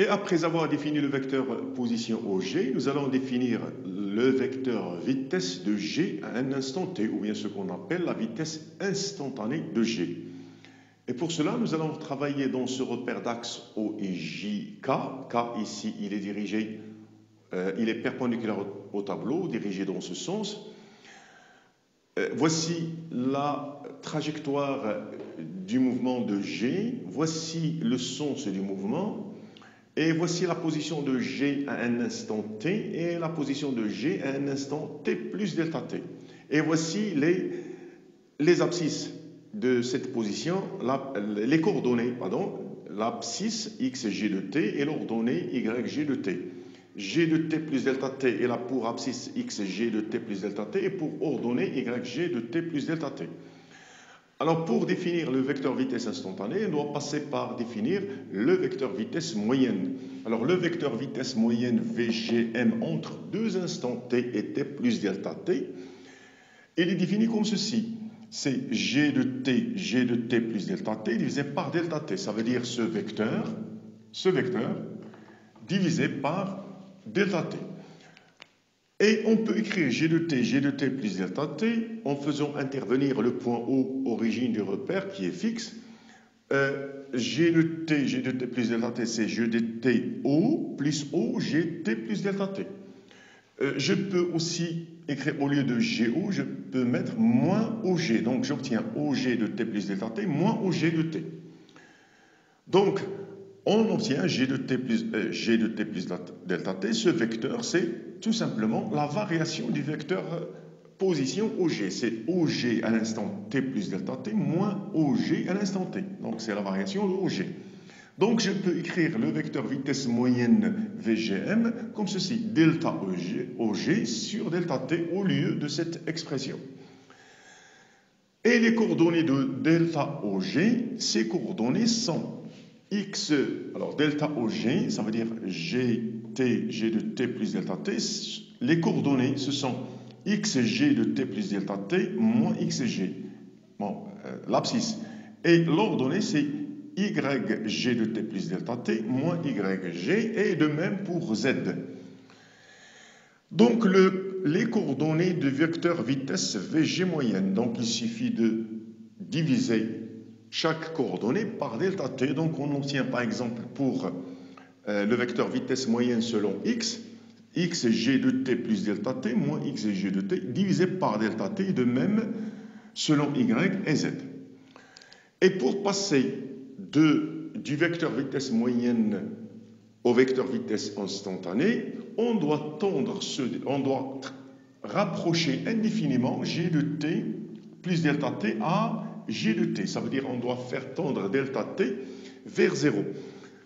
Et après avoir défini le vecteur position OG, nous allons définir le vecteur vitesse de G à un instant t, ou bien ce qu'on appelle la vitesse instantanée de G. Et pour cela, nous allons travailler dans ce repère d'axe O et J, K. K ici, il est dirigé, euh, il est perpendiculaire au tableau, dirigé dans ce sens. Euh, voici la trajectoire du mouvement de G, voici le sens du mouvement, et voici la position de G à un instant t et la position de G à un instant t plus delta t. Et voici les, abscisses de cette position, les coordonnées, pardon, l'abscisse xg de t et l'ordonnée yg de t g de t plus delta t est là pour abscisse x g de t plus delta t et pour ordonnée y g de t plus delta t. Alors pour définir le vecteur vitesse instantanée, on doit passer par définir le vecteur vitesse moyenne. Alors le vecteur vitesse moyenne VGM entre deux instants t et t plus delta t, il est défini comme ceci. C'est g de t, g de t plus delta t divisé par delta t. Ça veut dire ce vecteur, ce vecteur divisé par delta t. Et on peut écrire g de t, g de t plus delta t en faisant intervenir le point O, origine du repère, qui est fixe. Euh, g de t, g de t plus delta t, c'est g de t O plus O, g t plus delta t. Euh, je peux aussi écrire au lieu de GO, je peux mettre moins OG. Donc j'obtiens OG de t plus delta t moins OG de t. Donc on obtient G de t plus, euh, G de t plus delta t. Ce vecteur, c'est tout simplement la variation du vecteur position OG. C'est OG à l'instant t plus delta t moins OG à l'instant t. Donc c'est la variation de OG. Donc je peux écrire le vecteur vitesse moyenne VGM comme ceci, delta OG, OG sur delta t au lieu de cette expression. Et les coordonnées de delta OG, ces coordonnées sont x, alors delta OG, ça veut dire gt, g de t plus delta t. Les coordonnées, ce sont xg de t plus delta t moins xg. Bon, euh, l'abscisse. Et l'ordonnée, c'est yg de t plus delta t moins yg. Et de même pour z. Donc, le, les coordonnées du vecteur vitesse vg moyenne. Donc, il suffit de diviser chaque coordonnée par delta t. Donc on obtient par exemple pour euh, le vecteur vitesse moyenne selon x, xg de t plus delta t moins xg de t divisé par delta t, de même selon y et z. Et pour passer du vecteur vitesse moyenne au vecteur vitesse instantanée, on doit tendre on doit rapprocher indéfiniment g de t plus delta t à G de t. Ça veut dire qu'on doit faire tendre delta t vers 0.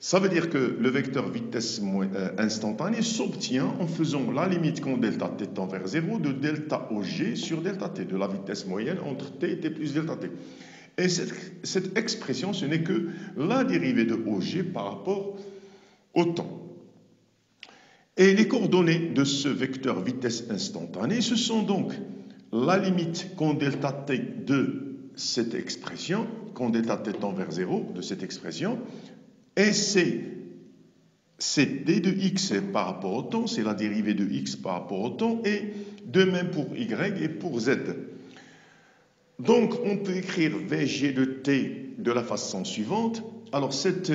Ça veut dire que le vecteur vitesse euh, instantanée s'obtient en faisant la limite quand delta t tend vers 0 de delta OG sur delta t, de la vitesse moyenne entre t et t plus delta t. Et cette, expression, ce n'est que la dérivée de OG par rapport au temps. Et les coordonnées de ce vecteur vitesse instantanée, ce sont donc la limite quand delta t de cette expression, quand delta tend vers 0 de cette expression, et c'est d de x par rapport au temps, c'est la dérivée de x par rapport au temps, et de même pour y et pour z. Donc on peut écrire vg de t de la façon suivante. Alors cette,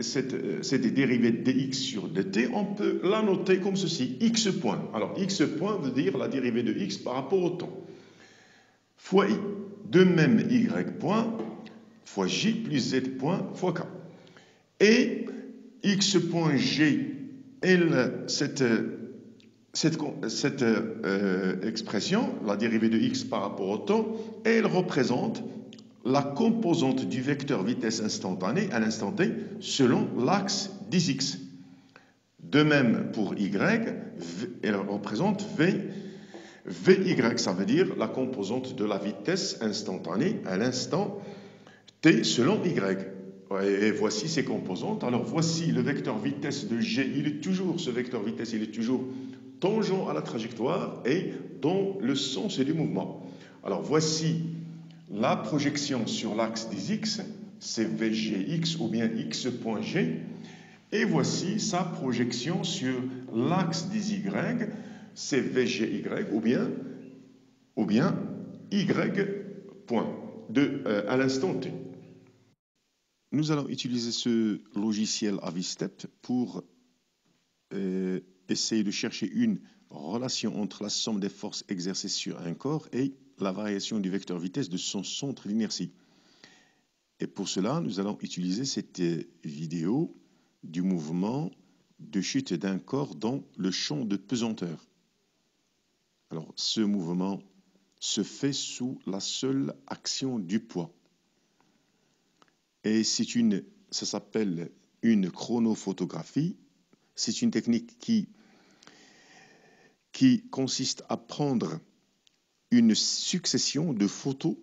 cette, cette dérivée de dx sur dt, on peut la noter comme ceci, x point. Alors x point veut dire la dérivée de x par rapport au temps, fois i de même y point fois j plus z point fois k. Et x point g, cette, cette, cette euh, expression, la dérivée de x par rapport au temps, elle représente la composante du vecteur vitesse instantanée à l'instant t selon l'axe 10x. De même pour y, elle représente v Vy, ça veut dire la composante de la vitesse instantanée à l'instant t selon y. Et voici ces composantes. Alors voici le vecteur vitesse de g. Il est toujours, ce vecteur vitesse, il est toujours tangent à la trajectoire et dans le sens du mouvement. Alors voici la projection sur l'axe des x, c'est vgx ou bien x.g. Et voici sa projection sur l'axe des Y, c'est VGY ou bien, ou bien Y point euh, à l'instant T. Nous allons utiliser ce logiciel Avistep pour euh, essayer de chercher une relation entre la somme des forces exercées sur un corps et la variation du vecteur vitesse de son centre d'inertie. Et pour cela, nous allons utiliser cette euh, vidéo du mouvement de chute d'un corps dans le champ de pesanteur. Alors, ce mouvement se fait sous la seule action du poids. Et c'est une, ça s'appelle une chronophotographie. C'est une technique qui, qui consiste à prendre une succession de photos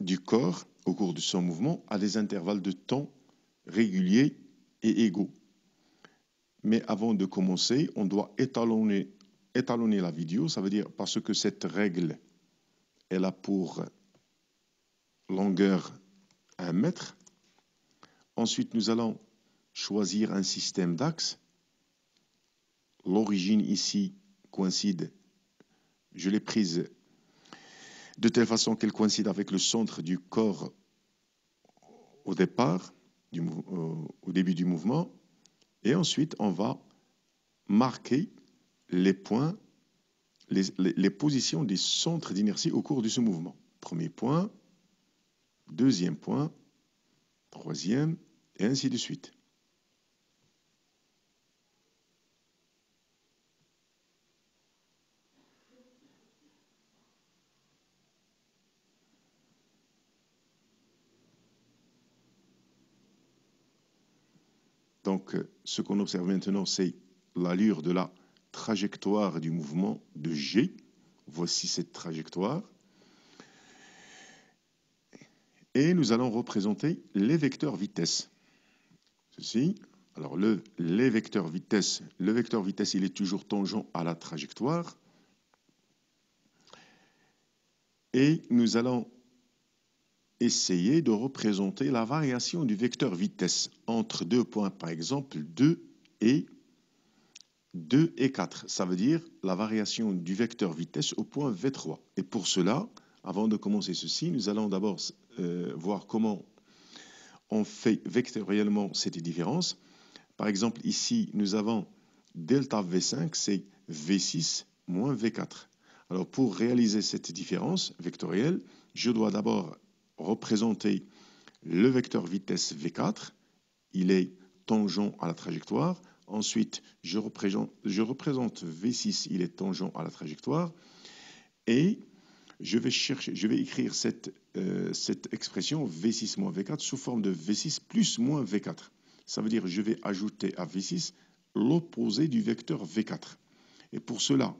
du corps au cours de son mouvement à des intervalles de temps réguliers et égaux. Mais avant de commencer, on doit étalonner, étalonner la vidéo, ça veut dire parce que cette règle, elle a pour longueur 1 mètre. Ensuite, nous allons choisir un système d'axes. L'origine ici coïncide, je l'ai prise de telle façon qu'elle coïncide avec le centre du corps au départ au début du mouvement. Et ensuite, on va marquer les points, les, positions des centres d'inertie au cours de ce mouvement. Premier point, deuxième point, troisième, et ainsi de suite. Donc, euh, ce qu'on observe maintenant, c'est l'allure de la trajectoire du mouvement de G. Voici cette trajectoire. Et nous allons représenter les vecteurs vitesse. Ceci. Alors, le, les vecteurs vitesse, le vecteur vitesse, il est toujours tangent à la trajectoire. Et nous allons essayer de représenter la variation du vecteur vitesse entre deux points, par exemple 2 et 2 et 4. Ça veut dire la variation du vecteur vitesse au point V3. Et pour cela, avant de commencer ceci, nous allons d'abord euh, voir comment on fait vectoriellement cette différence. Par exemple, ici, nous avons delta V5, c'est V6 moins V4. Alors, pour réaliser cette différence vectorielle, je dois d'abord représenter le vecteur vitesse V4. Il est tangent à la trajectoire. Ensuite, je représente, je représente V6, il est tangent à la trajectoire. Et je vais, chercher, je vais écrire cette, euh, expression V6 moins V4 sous forme de V6 plus moins V4. Ça veut dire que je vais ajouter à V6 l'opposé du vecteur V4. Et pour cela,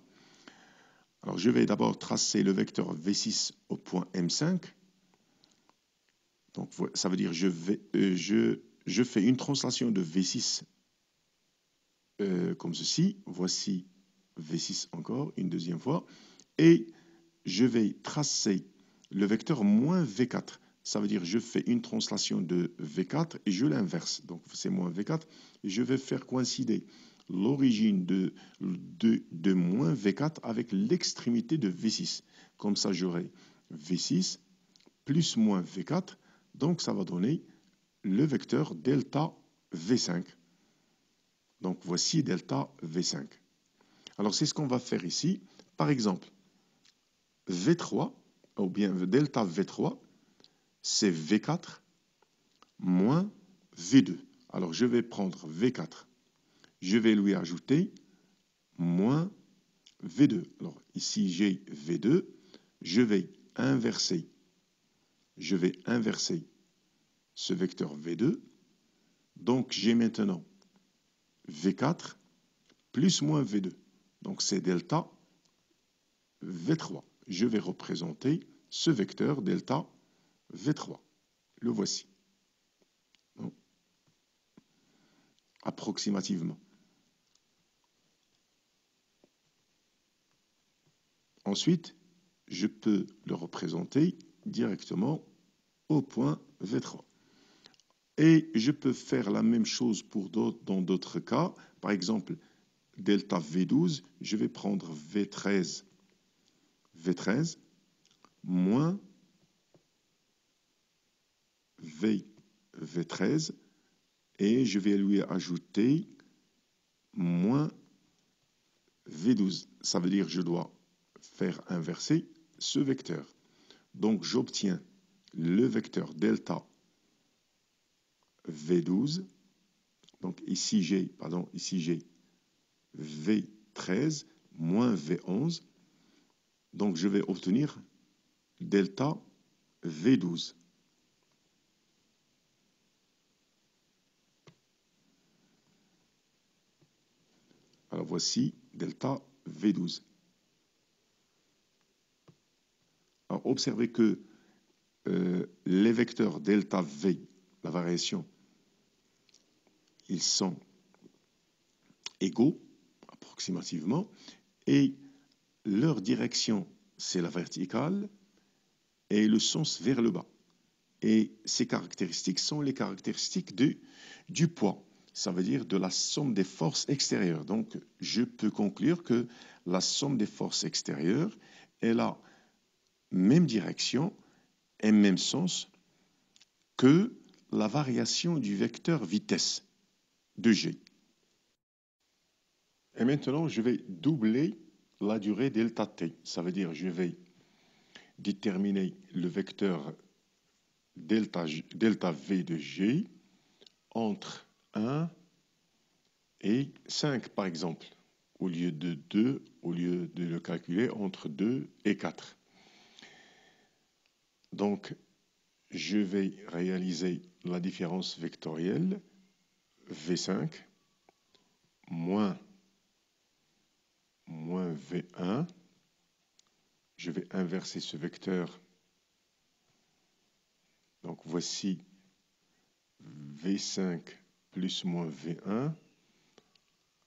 alors je vais d'abord tracer le vecteur V6 au point M5. Donc, ça veut dire euh, je, je fais une translation de V6 euh, comme ceci. Voici V6 encore, une deuxième fois. Et je vais tracer le vecteur moins V4. Ça veut dire je fais une translation de V4 et je l'inverse. Donc, c'est moins V4. Et je vais faire coïncider l'origine de, de, de moins V4 avec l'extrémité de V6. Comme ça, j'aurai V6 plus moins V4 donc, ça va donner le vecteur delta V5. Donc, voici delta V5. Alors, c'est ce qu'on va faire ici. Par exemple, V3, ou bien delta V3, c'est V4 moins V2. Alors, je vais prendre V4. Je vais lui ajouter moins V2. Alors, ici, j'ai V2. Je vais inverser je vais inverser ce vecteur V2. Donc, j'ai maintenant V4 plus moins V2. Donc, c'est delta V3. Je vais représenter ce vecteur delta V3. Le voici. approximativement. Ensuite, je peux le représenter directement au point V3. Et je peux faire la même chose pour dans d'autres cas. Par exemple, delta V12, je vais prendre V13, V13 moins V, V13 et je vais lui ajouter moins V12. Ça veut dire que je dois faire inverser ce vecteur. Donc j'obtiens le vecteur delta V12. Donc ici j'ai, ici j'ai V13 moins V11. Donc je vais obtenir delta V12. Alors voici delta V12. Alors observez que euh, les vecteurs delta V, la variation, ils sont égaux approximativement et leur direction c'est la verticale et le sens vers le bas. Et ces caractéristiques sont les caractéristiques du poids ça veut dire de la somme des forces extérieures. Donc, je peux conclure que la somme des forces extérieures est la même direction et même sens que la variation du vecteur vitesse de g. Et maintenant, je vais doubler la durée delta t. Ça veut dire je vais déterminer le vecteur delta, delta v de g entre 1 et 5 par exemple, au lieu de 2, au lieu de le calculer entre 2 et 4. Donc, je vais réaliser la différence vectorielle V5 moins, moins V1. Je vais inverser ce vecteur. Donc voici V5 plus moins V1.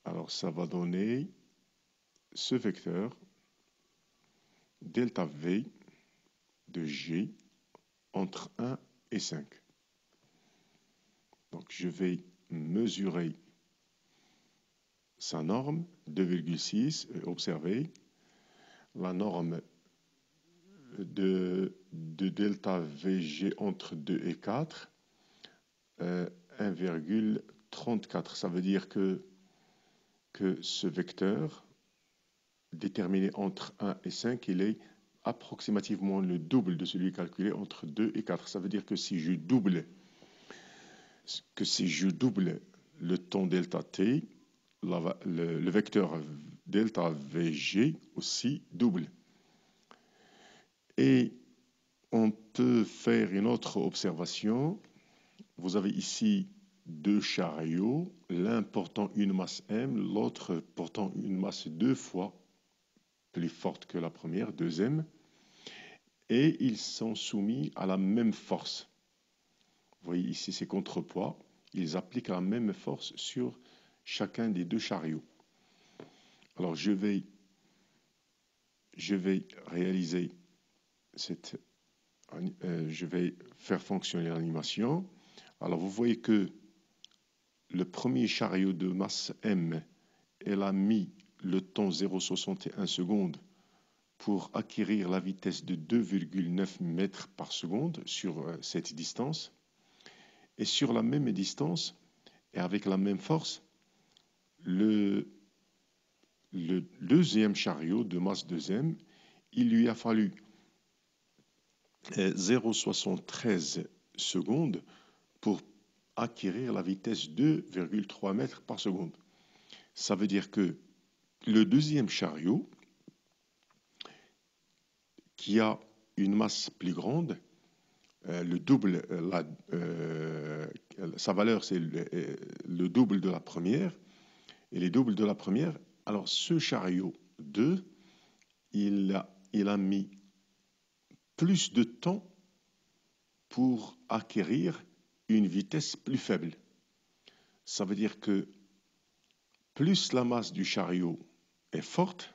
Alors ça va donner ce vecteur delta V de G entre 1 et 5. Donc je vais mesurer sa norme 2,6 et observer la norme de, de delta VG entre 2 et 4 1,34. Ça veut dire que, que ce vecteur, déterminé entre 1 et 5, il est approximativement le double de celui calculé entre 2 et 4. Ça veut dire que si double, que si je double le temps delta t, le, vecteur delta vg aussi double. Et on peut faire une autre observation vous avez ici deux chariots, l'un portant une masse m, l'autre portant une masse deux fois plus forte que la première, 2m, et ils sont soumis à la même force. Vous voyez ici ces contrepoids, ils appliquent la même force sur chacun des deux chariots. Alors je vais, réaliser cette, euh, je vais faire fonctionner l'animation. Alors vous voyez que le premier chariot de masse M, elle a mis le temps 0,61 secondes pour acquérir la vitesse de 2,9 mètres par seconde sur euh, cette distance. Et sur la même distance, et avec la même force, le, deuxième chariot de masse 2M, il lui a fallu 0,73 euh, secondes pour acquérir la vitesse 2,3 mètres par seconde. Ça veut dire que le deuxième chariot, qui a une masse plus grande, euh, le double, euh, euh, sa valeur c'est le, double de la première, et les doubles de la première, alors ce chariot 2, il a, il a mis plus de temps pour acquérir une vitesse plus faible. Ça veut dire que plus la masse du chariot est forte,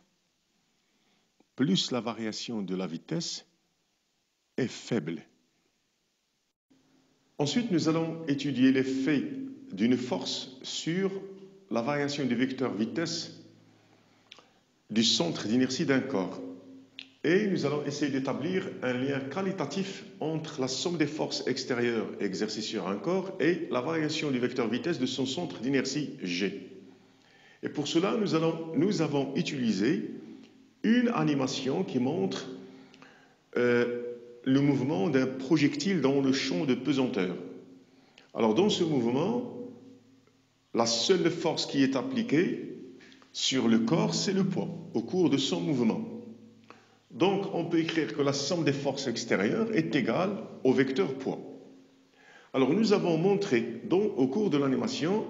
plus la variation de la vitesse est faible. Ensuite, nous allons étudier l'effet d'une force sur la variation du vecteur vitesse du centre d'inertie d'un corps. Et nous allons essayer d'établir un lien qualitatif entre la somme des forces extérieures exercées sur un corps et la variation du vecteur vitesse de son centre d'inertie G. Et pour cela, nous, avons utilisé une animation qui montre euh, le mouvement d'un projectile dans le champ de pesanteur. Alors dans ce mouvement, la seule force qui est appliquée sur le corps, c'est le poids au cours de son mouvement. Donc on peut écrire que la somme des forces extérieures est égale au vecteur poids. Alors nous avons montré donc, au cours de l'animation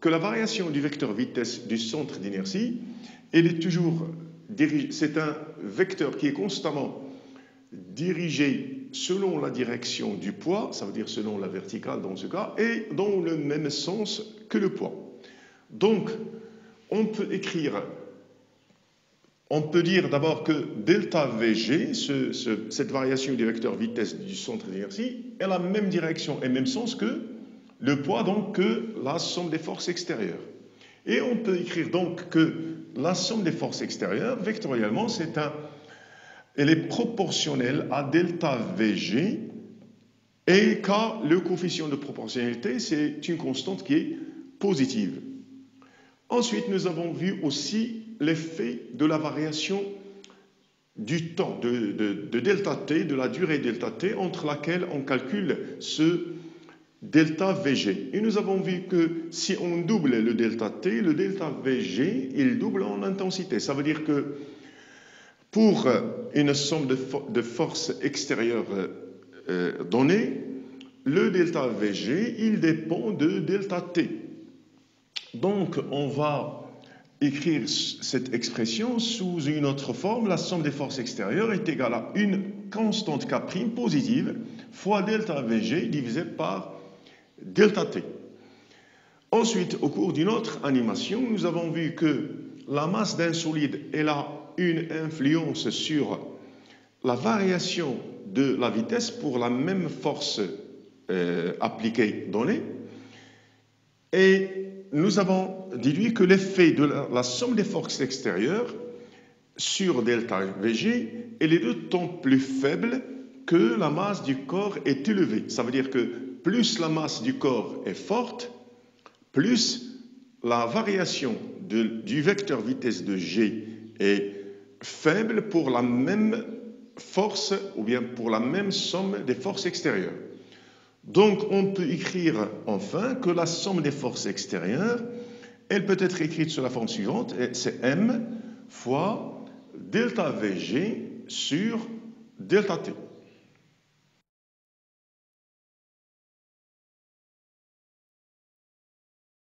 que la variation du vecteur vitesse du centre d'inertie, elle est toujours c'est un vecteur qui est constamment dirigé selon la direction du poids, ça veut dire selon la verticale dans ce cas, et dans le même sens que le poids. Donc, on peut écrire, on peut dire d'abord que delta VG, cette variation du vecteur vitesse du centre d'inertie, est la même direction et même sens que le poids, donc que la somme des forces extérieures. Et on peut écrire donc que la somme des forces extérieures, vectoriellement, c'est un, elle est proportionnelle à delta VG et car le coefficient de proportionnalité, c'est une constante qui est positive. Ensuite, nous avons vu aussi l'effet de la variation du temps, de, de, delta t, de la durée delta t, entre laquelle on calcule ce delta VG. Et nous avons vu que si on double le delta T, le delta VG, il double en intensité. Ça veut dire que pour une somme de, forces extérieures euh, donnée, le delta VG, il dépend de delta T. Donc, on va écrire cette expression sous une autre forme. La somme des forces extérieures est égale à une constante K' positive fois delta VG divisé par delta t. Ensuite, au cours d'une autre animation, nous avons vu que la masse d'un solide elle a une influence sur la variation de la vitesse pour la même force euh, appliquée donnée. Et nous avons déduit que l'effet de la, somme des forces extérieures sur delta Vg est d'autant plus faible que la masse du corps est élevée. Ça veut dire que plus la masse du corps est forte, plus la variation du vecteur vitesse de G est faible pour la même force ou bien pour la même somme des forces extérieures. Donc on peut écrire enfin que la somme des forces extérieures, elle peut être écrite sous la forme suivante, c'est M fois delta Vg sur delta T.